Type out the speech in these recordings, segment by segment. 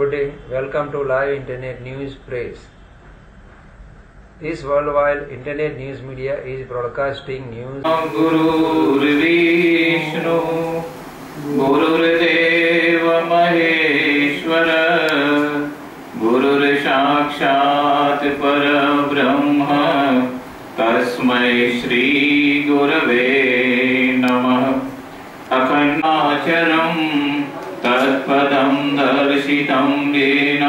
Good day. Welcome to Live Internet News Press. This worldwide internet news media is broadcasting news. गुरुर्विष्णु गुरुर्देव महेश्वर गुरुर्साक्षात् परब्रह्म तस्मै श्रीगुरवे नमः अखण्डाचरं तत्पदं दर्शितं येन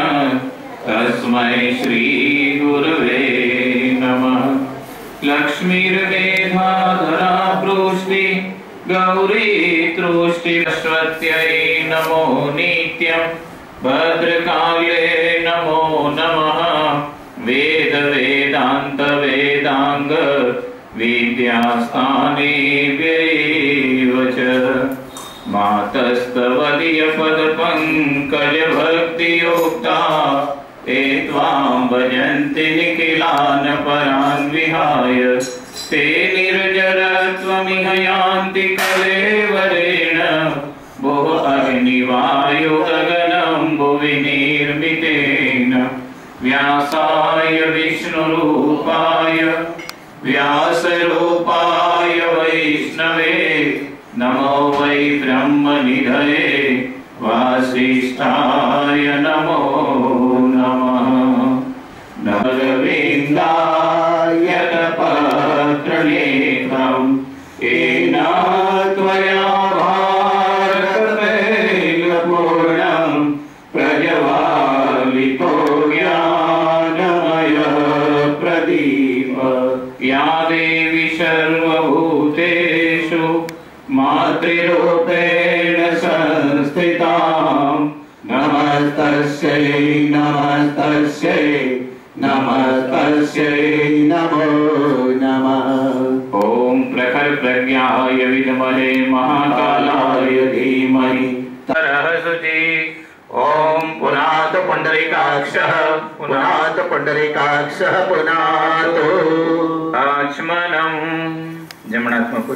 तस्मै श्रीगुरवे नमः। लक्ष्मीर्मेधाधरा पृष्टि गौरी तृष्टिश्वत्यै नमो नित्यं भद्रकाले नमो नमः। वेद वेदान्त वेदाङ्ग विद्यास्थानेभ्यैव च मातस्तवदीयपदपङ्कजभक्तियोक्ता, ते त्वां भजन्ति निखिलान् परान् विहाय ते निर्जरत्वमिह यान्ति कलेवरेण। भुव अग्निवायु गगनं भुवि निर्मितेन व्यासाय विष्णुरूपाय, व्यासरूपाय वैष्णवे। नमो वै ब्रह्मनिधये वासिष्ठाय नमो नमः। नरविन्दाय पत्रनेत्रम् येन त्वया भारतैलपूर्णम् प्रजवालितो ज्ञानमयः प्रदीप या देवी सर्वभूतेषु मातृरूपेण संस्थिताम्। नमस्तस्यै नमस्तस्यै नमस्तस्यै नमो नमः। ॐ प्रखर प्रज्ञाय विद्महे महाकालाय धीमहि। तरः शुचि ॐ पुनात पुण्डरीकाक्षः पुनात पुंडरीकाक्षः पुनातो। आचमनम् जमणात्मक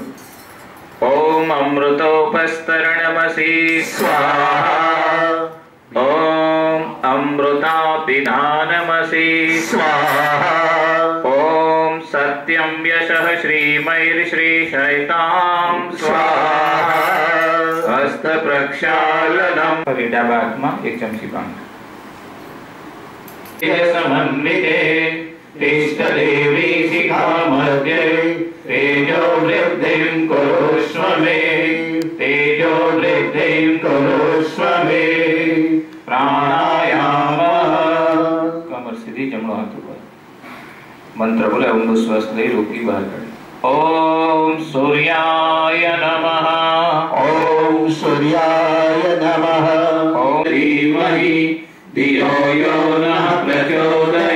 ॐ अमृतोपस्तरणमसि। स्वाहा। ॐ अमृतापिधानमसि। स्वाहा। ॐ सत्यं यशः श्रीमैर्श्रीशैतां। स्वाहा। हस्तप्रक्षालनम् डाबात्मा एक चमची पाणी समन्विते तिष्ठदेवी शिखा मध्ये तेजो वृद्धिं कुरुष्व मे तेजो वृद्धिं कुरुष्व मे प्राणायाम। कमर सीधी जमणो हाथ ऊपर। मंत्र बोले ओम श्वास ले रोकी बाहर काढे ओम सूर्याय नमः। ॐ सूर्याय नमः। ॐ धीमहि धियो यो नः प्रचोदयात्।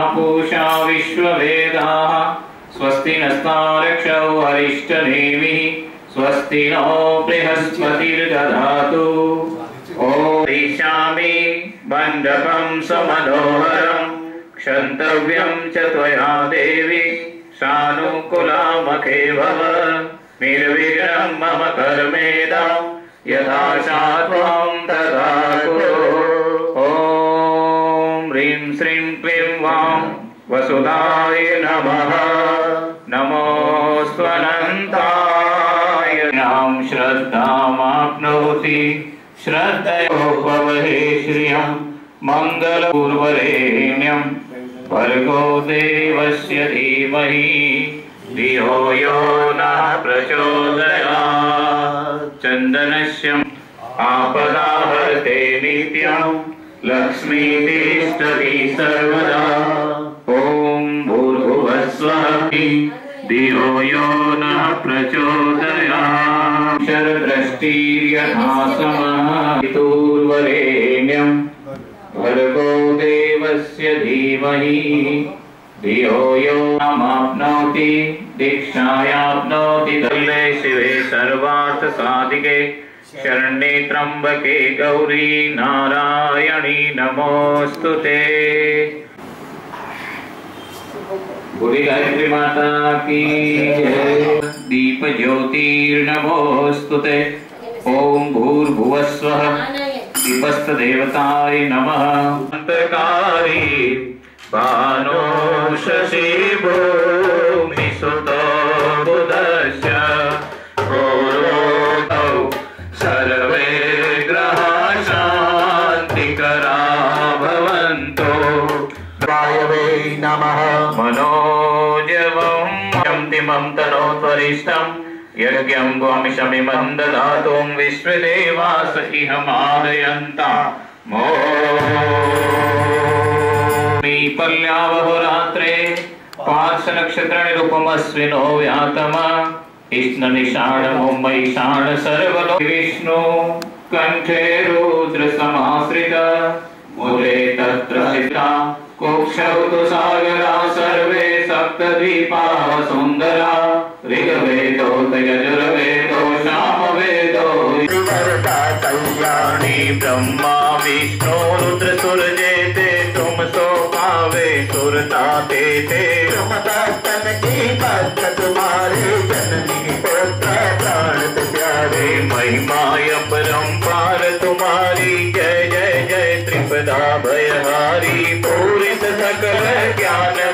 पूषा विश्ववेदाः। स्वस्ति नस्तारक्षौ हरिष्ठदेवी स्वस्ति नो बृहस्पतिर्दधातु। ॐ दिशामि मण्डपं समनोहरम् क्षन्तव्यं च त्वया देवि। सानुकूलामखे भव। निर्विघ्नं मम कर्मेदं यथा शात्वं तथा वसुधाय नमः। नमोऽस्त्वनन्ताय नां श्रद्धामाप्नोति। श्रद्धयोपवहे श्रियं मङ्गलपूर्वरेण्यं। भर्गो देवस्य धीमहि। धियो यो नः प्रचोदयात्। चन्दनस्य आपदाहते नित्यं। लक्ष्मीतिष्ठति सर्वदा। ॐ भूर्भुवस्वः धियो यो नः पितुर्वरेण्यं भर्गो देवस्य धीमहि। धियो यो नमाप्नोति दीक्षायाप्नोति दल्ले शिवे सर्वार्थसाधिके शरण्ये त्र्यम्बके गौरी नारायणी नमोऽस्तु ते गायत्री माता की दीप ज्योतिर्नमोऽस्तु ते ॐ भूर्भुवस्वः। दीपस्तदेवताय नमः। अन्तकारी भानो शशि तनोत्वरिष्ठं यज्ञं त्वमिषमिमं ददातुं विश्वदेवास इह मादयन्ता मो पल्यावहोरात्रे पार्श्वनक्षत्रनिरुपमस्विनो व्यातम। इष्णनिषाण मुम्बैषाण सर्वलो विष्णु कण्ठे रुद्रसमाश्रित। मूले तत्र सिता कुक्षौ तु सागरा सर्वे सप्तद्वीपा सुन्दरा। ऋग्वेदोत यजुर्वेदो सामवेदो वरदा कल्याणी ब्रह्मा विष्णु रुद्र सुरजे ते तुम सो पावे सुरता ते ते। तन की भक्त तुम्हारे जननी पुत्र प्राण प्यारे। रे महिमाय परम्पार तुम्हारी जय जय जय त्रिपदा भयहारी। पूरित सकल ज्ञान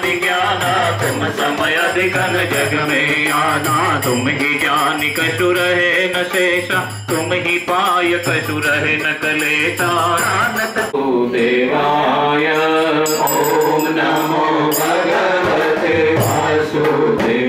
समय अधिकन जग में आना। तुम ही ज्ञान कछु रहे न शेषा। तुम ही पाय कछु रहे न कलेशा। देवाय। ओम नमो भगवते वासुदेवाय।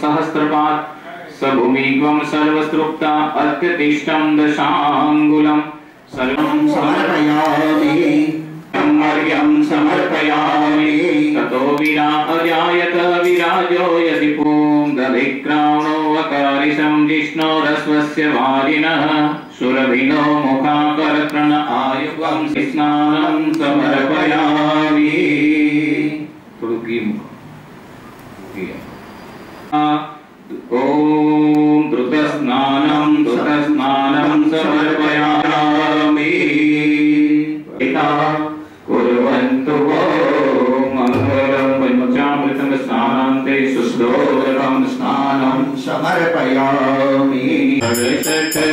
सहस्रपात् स भूमिग्वं सर्वस्तृप्ता अत्यतिष्ठं दशाङ्गुलं। सर्वं समर्पयामि। समर्पयं समर्पयामि। ततो विराजो यदि अकारिशं जिष्णोरस्वस्य सुरभिनो स्नानं समर्पयामि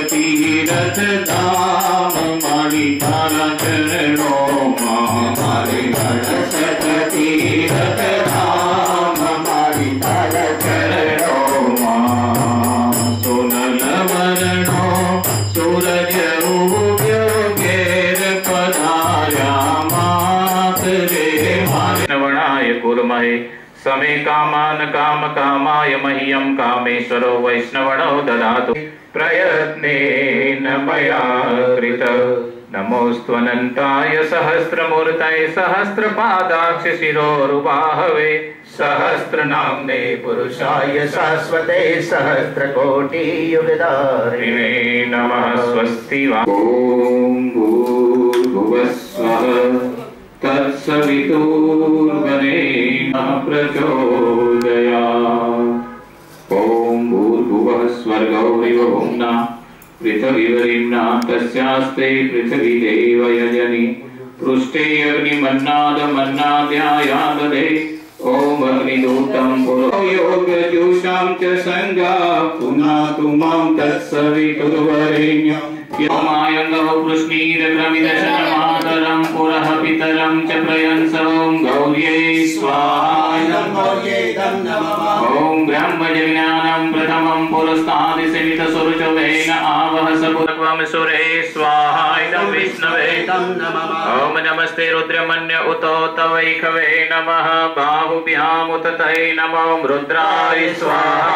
तीरथ धाम मणिधारा चरणो मारि सत तीरथ धाम मा सोनल वर्णो सूरज मातरे श्रवणाय कुर्महे। समे कामान् काम कामाय मह्यं कामेश्वरो वैष्णवणो ददातु। प्रयत्नेन मया कृत। नमोऽस्त्वनन्ताय सहस्रमूर्तये सहस्रपादाक्ष शिरोरुबाहवे। सहस्रनाम्ने पुरुषाय शाश्वते सहस्रकोटि युगदारिणे ऋणे नमः स्वस्ति वा। ॐ भूर्भुवस्वः तत्सवितुर्वरेण्यः प्रचोदयात् ॐ भूर्भुवः स्वर्गौरिव भुम्ना पृथिवीवरिम्ना तस्यास्ते पृथिवी देव यजनि पृष्ठे अग्निमन्नादमन्नाद्यायाददे ॐ अग्निदूतं पुरो योमायङ्गौ कृष्णीरक्रमिदशनमातरं पुरः पितरं च प्रयंसं गौर्यै स्वाहा ॐ ब्रह्मजज्ञानं प्रथमं पुरस्तादिसमितसुरुचवेन आवह सपुरत्वं सुरे स्वाहा इदं विष्णवे। ॐ नमस्ते रुद्रमन्य उतो तवैखवे नमः बाहुभ्यामुत तै नमो रुद्राय स्वाहा।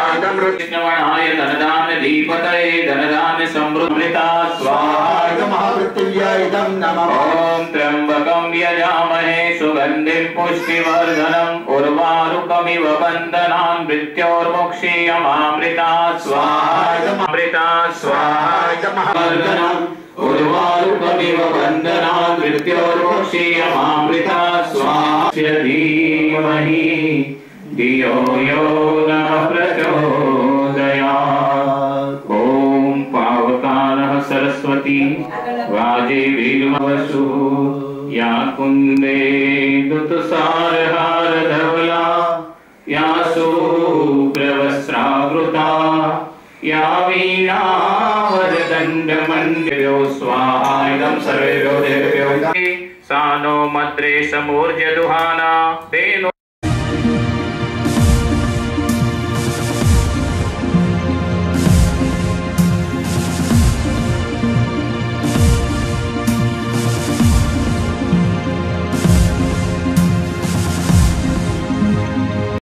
धनदान धीपतये धनदान समृद्धिता स्वाहा महामृत्युञ्जयिदं नमः। ॐ त्र्यम्बकं यजामहे सुगन्धिं पुष्टिवर्धनम् उर्वारुकमिव बन्धनान् मृत्योर्मुक्षीयमामृता स्वाहा अमृता स्वाहा वर्धनम् उर्वारुकमिव बन्धनान् मृत्योर्मुक्षीयमामृता स्वाहा धीमहि धियो यो नः प्रचोदयात् सरस्वती वाजे वीरवसु या कुन्दे दुतसारहारधवला। या सुप्रवस्रावृता या वीणावरदण्डमण्ड्यो स्वाहा। इदं सर्वेभ्यो देवेभ्यो सा नो मद्रे समूर्जदुहाना। तेनो